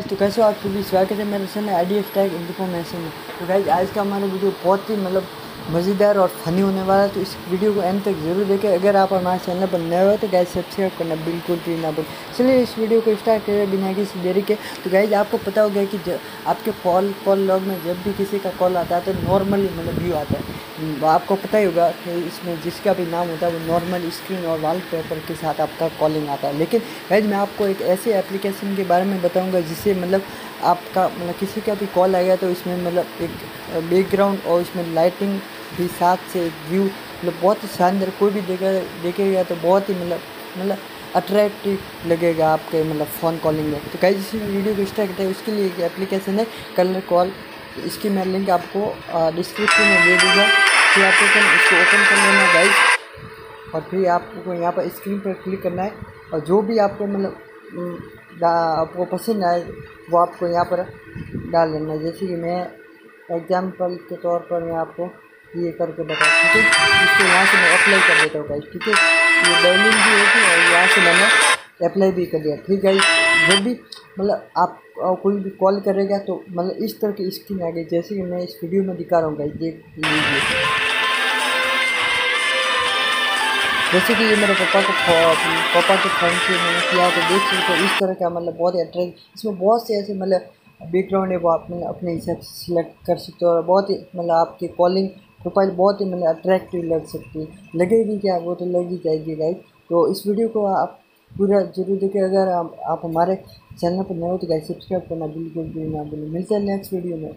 कैसे हो आप सभी? स्वागत है मेरे channel I D F tag information में तो गाइज़ आज का हमारा वीडियो बहुत ही मतलब मज़ेदार और फनी होने वाला है तो इस वीडियो को एंड तक ज़रूर देखें। अगर आप हमारे चैनल पर नए हो तो गाइज़ सब्सक्राइब करना बिल्कुल भी ना भूल। चलिए इस वीडियो को स्टार्ट करें बिना किसी देरी के। तो गाइज़ आपको पता होगा कि जब आपके कॉल कॉल लॉग में जब भी किसी का कॉल आता है तो नॉर्मली मतलब व्यू आता है। हम्म, आपको पता ही होगा कि इसमें जिसका भी नाम होता है वो नॉर्मल स्क्रीन और वाल पेपर के साथ आपका कॉलिंग आता है। लेकिन गाइज़ मैं आपको एक ऐसे एप्लीकेशन के बारे में बताऊँगा जिससे मतलब आपका मतलब किसी का भी कॉल आ गया तो इसमें मतलब एक बैकग्राउंड और इसमें लाइटिंग साथ से व्यू मतलब बहुत ही शानदार, कोई भी देखेगा देखेगा तो बहुत ही मतलब मतलब अट्रैक्टिव लगेगा आपके मतलब फ़ोन कॉलिंग में। तो कई जिस वीडियो को स्टार्ट करते हैं। उसके लिए एक एप्लीकेशन है कलर कॉल इसकी मैं लिंक आपको डिस्क्रिप्शन में दे दूँगा। फिर आपको इसको ओपन कर लेना गाइज़ और फिर आपको यहाँ पर स्क्रीन पर क्लिक करना है। और जो भी आपको मतलब आपको पसंद आए, वो आपको यहाँ पर डाल है जैसे कि मैं एग्ज़ाम्पल के तौर पर मैं आपको ये करके बताओ, ठीक है? इसको यहाँ से मैं अप्लाई कर देता हूँ गाइज़ ठीक है? ये डाउनलोड भी होगी और यहाँ से मैंने अप्लाई भी कर दिया, ठीक है? जब भी मतलब आप कोई भी कॉल करेगा तो मतलब इस तरह की स्क्रीन आ गई, जैसे कि मैं इस वीडियो में दिखा रहा हूँ गाइज़ देख लीजिए। जैसे कि ये मेरे पापा को पापा के फ़ोन से मैंने किया तो देख सकते इस तरह का मतलब बहुत अट्रैक्ट इसमें बहुत से ऐसे मतलब बैकग्राउंड है, वो आप मतलब अपने हिसाब से सिलेक्ट कर सकते हो, और बहुत ही मतलब आपकी कॉलिंग प्रोफ़ाइल बहुत ही मतलब अट्रैक्टिव लग सकती है। लगेगी क्या? वो तो लग ही जाएगी गाइज़ तो इस वीडियो को आप पूरा ज़रूर देखें अगर आप, आप हमारे चैनल पर नए हो तो गाइज़ सब्सक्राइब करना बिल्कुल भी ना भूलें। मिलते हैं नेक्स्ट वीडियो में।